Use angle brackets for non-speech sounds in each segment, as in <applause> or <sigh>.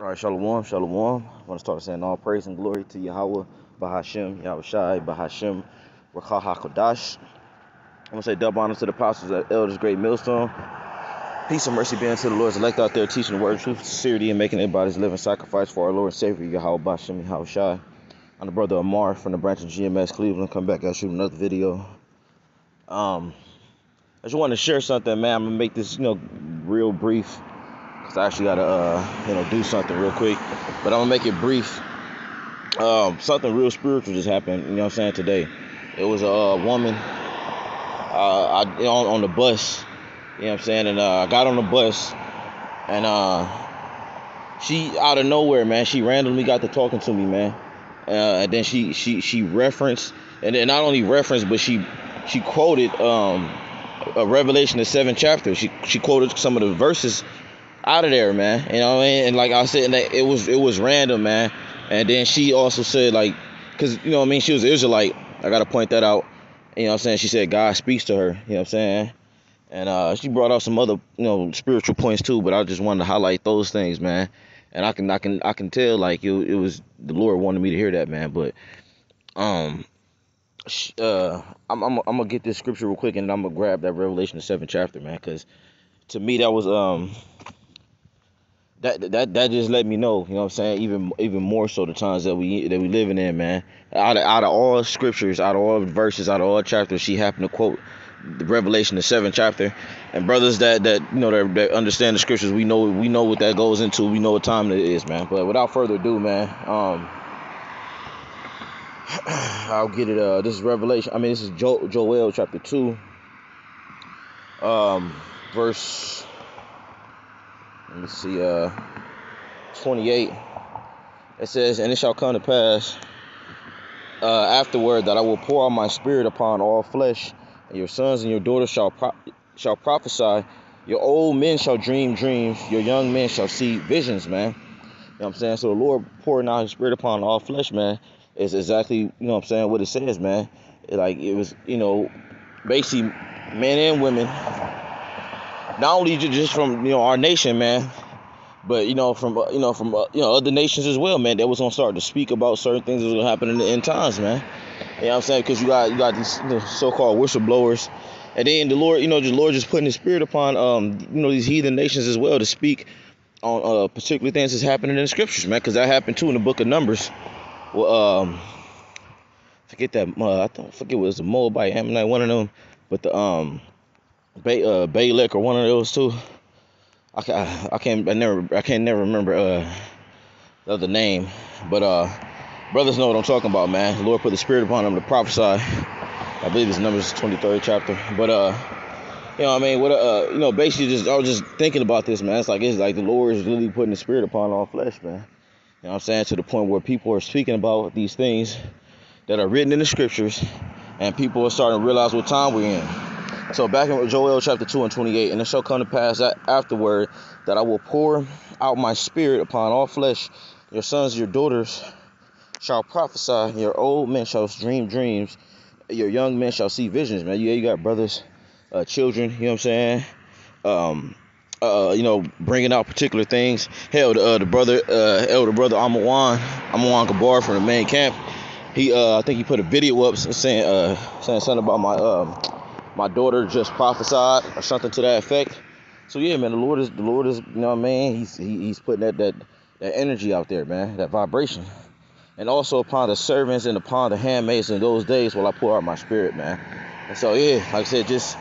All right, Shalom, Shalom. I want to start saying all praise and glory to Yahweh, Bahashem, Yahweh Shai, Bahashem, Rakah HaKodash. I want to say double honor to the apostles, the elders, great millstone. Peace and mercy be unto the Lord's elect out there, teaching the word of truth, sincerity, and making bodies living sacrifice for our Lord and Savior, Yahweh Bahashem, Yahweh Shai. I'm the brother Amar from the branch of GMS Cleveland. Come back, I'll shoot another video. Um, I just want to share something, man. I'm going to make this, you know, real brief I actually got to, uh, you know, do something real quick. But I'm to make it brief. Um, something real spiritual just happened, you know what I'm saying, today. It was a uh, woman uh, I, on, on the bus, you know what I'm saying, and uh, I got on the bus, and uh, she, out of nowhere, man, she randomly got to talking to me, man. Uh, and then she, she, she referenced, and then not only referenced, but she, she quoted um, a Revelation, the seventh chapter. She, she quoted some of the verses out of there, man. You know what I mean? And like I said, it was it was random, man. And then she also said like, cause you know what I mean, she was Israelite. I gotta point that out. You know what I'm saying? She said God speaks to her. You know what I'm saying? And uh, she brought out some other you know spiritual points too, but I just wanted to highlight those things, man. And I can I can I can tell like it, it was the Lord wanted me to hear that, man. But um, uh, I'm, I'm I'm gonna get this scripture real quick, and I'm gonna grab that Revelation the seventh chapter, man, because to me that was um that that that just let me know, you know what I'm saying, even even more so the times that we that we living in, man. Out of out of all scriptures, out of all verses, out of all chapters, she happened to quote the Revelation the seventh chapter. And brothers that that you know that, that understand the scriptures, we know we know what that goes into. We know what time it is, man. But without further ado, man, um <clears throat> I'll get it uh this is Revelation. I mean this is jo- Joel chapter 2 um verse let me see, uh, 28. It says, And it shall come to pass uh, afterward that I will pour out my spirit upon all flesh, and your sons and your daughters shall pro- shall prophesy. Your old men shall dream dreams, your young men shall see visions, man. You know what I'm saying? So the Lord pouring out his spirit upon all flesh, man, is exactly, you know what I'm saying, what it says, man. Like it was, you know, basically men and women not only just from you know our nation, man, but you know from you know from uh, you know other nations as well, man. That was gonna start to speak about certain things that was gonna happen in the end times, man. You know what I'm saying? Because you got you got these you know, so-called whistleblowers, and then the Lord, you know, the Lord just putting His Spirit upon um you know these heathen nations as well to speak on uh, particular things that's happening in the scriptures, man. Because that happened too in the Book of Numbers. Well, um, forget that uh, I don't forget it was the Moabite Ammonite, one of them, but the um Bay, uh, Balak or one of those two. I, I, I can't I never I can't never remember uh the other name, but uh brothers know what I'm talking about, man. The Lord put the Spirit upon them to prophesy. I believe it's Numbers 23rd chapter, but uh. You know what I mean? What uh, you know, basically just I was just thinking about this, man. It's like it's like the Lord is really putting the spirit upon all flesh, man. You know what I'm saying? To the point where people are speaking about these things that are written in the scriptures, and people are starting to realize what time we're in. So back in Joel chapter 2 and 28, and it shall come to pass that afterward that I will pour out my spirit upon all flesh. Your sons, your daughters shall prophesy, your old men shall dream dreams, your young men shall see visions, man. Yeah, you got brothers, uh, children, you know what I'm saying? Um, uh, you know, bringing out particular things. Hell, the, uh, the brother, uh, elder brother Amawan, Amawan Kabar from the main camp, he, uh, I think he put a video up saying, uh, saying something about my, um, my daughter just prophesied or something to that effect. So yeah, man, the Lord is the Lord is you know what I mean. He's he, he's putting that that that energy out there, man, that vibration, and also upon the servants and upon the handmaids in those days while I pour out my spirit, man. And so yeah, like I said, just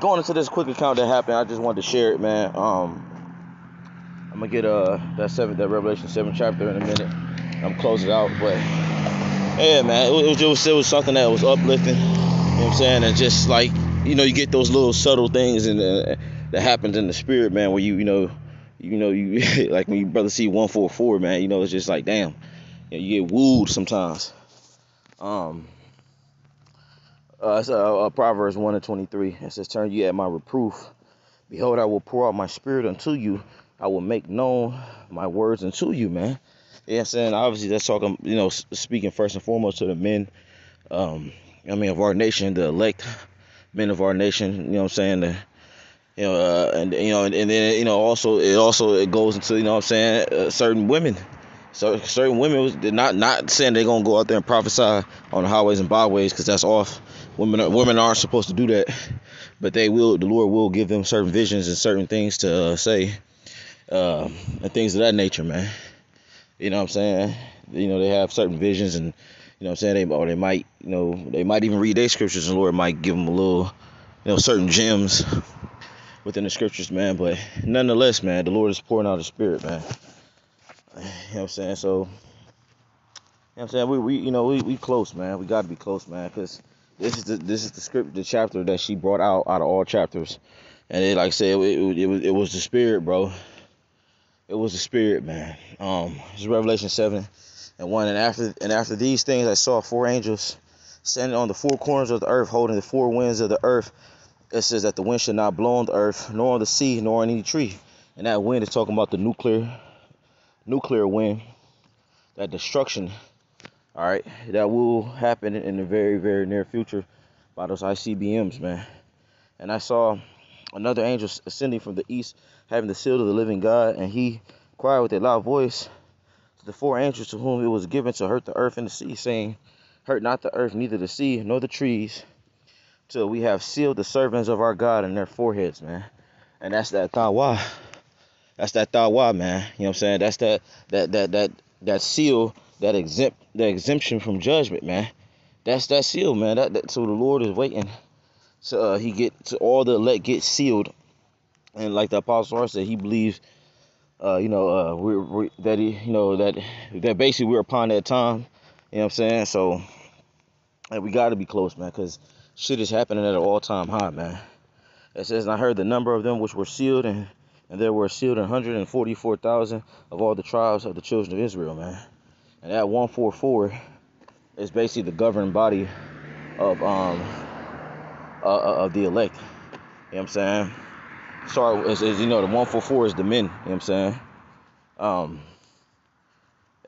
going into this quick account that happened, I just wanted to share it, man. Um, I'm gonna get uh that seven that Revelation seven chapter in a minute. I'm closing it out, but yeah, man, it, it was it was something that was uplifting. You know what I'm saying? And just like you know, you get those little subtle things and that happens in the spirit, man, where you, you know, you know, you <laughs> like when you brother see one four four, man, you know, it's just like damn, you, know, you get wooed sometimes. Um, uh, it's Proverbs one and twenty three. It says, "Turn you at my reproof. Behold, I will pour out my spirit unto you. I will make known my words unto you, man." Yeah, I'm saying obviously that's talking, you know, speaking first and foremost to the men, um, I mean, of our nation, the elect men of our nation, you know what I'm saying, the, You know, uh, and you know, and, and, then you know, also it also it goes into you know what I'm saying uh, certain women. So certain women was not not saying they're gonna go out there and prophesy on the highways and byways because that's off. Women women aren't supposed to do that, but they will. The Lord will give them certain visions and certain things to uh, say, uh, and things of that nature, man. You know what I'm saying? You know they have certain visions and you know what I'm saying they or they might you know they might even read their scriptures and the Lord might give them a little you know certain gems within the scriptures, man. But nonetheless, man, the Lord is pouring out His Spirit, man. You know what I'm saying? So, you know what I'm saying? We, we you know, we, we close, man. We got to be close, man, because this is the this is the script, the chapter that she brought out out of all chapters, and it like I said, it, it, it was it was the Spirit, bro. It was the Spirit, man. Um, it's Revelation seven and one, and after and after these things, I saw four angels standing on the four corners of the earth, holding the four winds of the earth it says that the wind should not blow on the earth, nor on the sea, nor on any tree. And that wind is talking about the nuclear nuclear wind, that destruction, all right, that will happen in the very, very near future by those ICBMs, man. And I saw another angel ascending from the east, having the seal of the living God, and he cried with a loud voice the four angels to whom it was given to hurt the earth and the sea, saying, Hurt not the earth, neither the sea, nor the trees, till we have sealed the servants of our God in their foreheads, man. And that's that tawa. That's that tawa, man. You know what I'm saying? That's that that that that that seal, that exempt the exemption from judgment, man. That's that seal, man. That, that so the Lord is waiting. So uh, he get to all the elect get sealed. And like the apostle said, he believes uh, you know, uh, we're, we that he, you know, that that basically we're upon that time. You know what I'm saying? So, and we got to be close, man, because shit is happening at an all-time high, man. It says, and I heard the number of them which were sealed, and, and there were sealed 144,000 of all the tribes of the children of Israel, man. And that 144 is basically the governing body of um uh, uh of the elect. You know what I'm saying? Sorry, as, you know, the 144 is the men. You know what I'm saying? Um,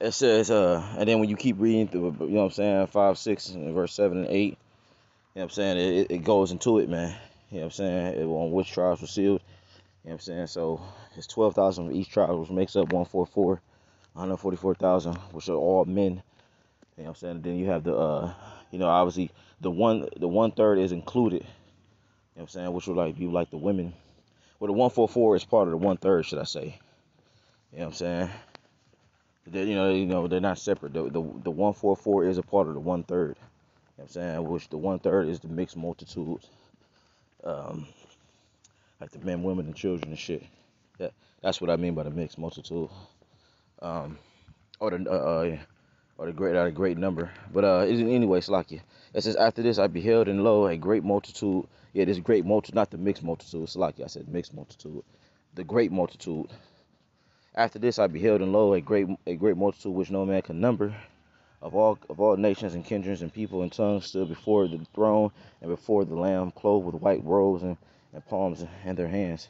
it says, uh, and then when you keep reading through, you know what I'm saying, 5, 6, and verse 7 and 8, know what I'm saying? It, it goes into it, man. You know what I'm saying? It, on which tribes were sealed. You know what I'm saying? So it's 12,000 of each tribe, which makes up 144, 144,000, which are all men. You know what I'm saying? And then you have the, uh, you know, obviously the one, the one third is included. You know what I'm saying? Which would like be like the women. Well, the 144 is part of the one third, should I say? You know what I'm saying? They're, you know, you know, they're not separate. The, the the 144 is a part of the one third. I'm saying? Which the one third is the mixed multitude. Um, like the men, women, and children and shit. That, that's what I mean by the mixed multitude. Um, or the uh, uh or the great, or the great number. But uh, anyway, Slakia. It says, after this I beheld and lo, a great multitude. Yeah, this great multitude, not the mixed multitude. Slakia, I said mixed multitude. The great multitude. After this I beheld and lo, a great, a great multitude which no man can number of all of all nations and kindreds and people and tongues stood before the throne and before the Lamb, clothed with white robes and, and palms in their hands.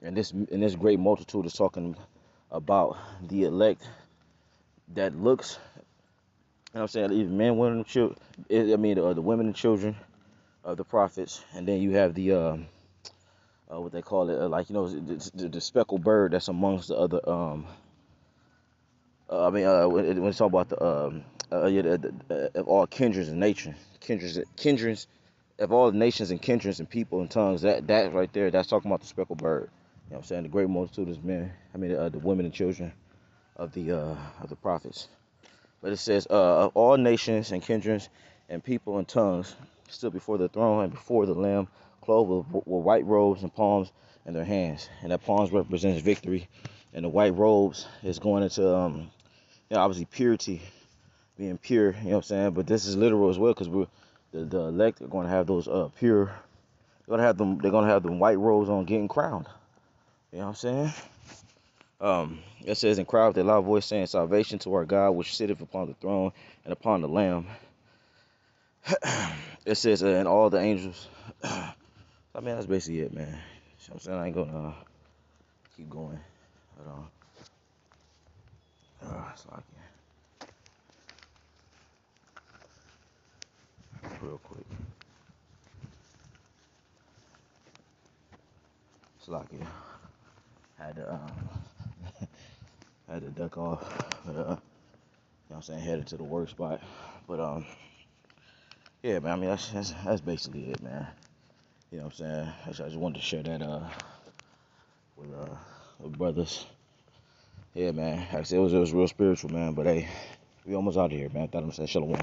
And this and this great multitude is talking about the elect that looks. You know I'm saying? Even men, women, children. I mean, uh, the women and children of the prophets, and then you have the um, uh, what they call it, uh, like you know, the, the, the, speckled bird that's amongst the other. Um, uh, I mean, uh, when, it's talking about the um, uh, yeah, the, of all kindreds and nations, kindreds, kindreds, of all nations and kindreds and people and tongues. That that right there, that's talking about the speckled bird. You know what I'm saying? The great multitude is men. I mean, uh, the women and children of the uh, of the prophets. But it says, uh, of all nations and kindreds and people and tongues stood before the throne and before the Lamb, clothed with, with white robes and palms in their hands. And that palms represents victory, and the white robes is going into um, you know, obviously purity being pure, you know what I'm saying? But this is literal as well because we're the, the elect are going to have those uh pure they're gonna have them they're gonna have them white robes on getting crowned. You know what I'm saying? Um, it says in crowd with a loud voice saying, Salvation to our God which sitteth upon the throne and upon the Lamb. <clears throat> it says, and all the angels. <clears throat> I mean, that's basically it, man. You I'm saying? I ain't gonna uh, keep going. Hold on. Uh, it's like, real quick. it's Slocky. Had to um, had to duck off. But, uh, you know what I'm saying? Headed to the work spot. But um yeah man, I mean that's that's, that's basically it, man. You know what I'm saying? I just, I just wanted to share that uh with uh with brothers. Yeah man. Like I said it was it was real spiritual man, but hey, we almost out of here, man. I thought I'm saying shalom.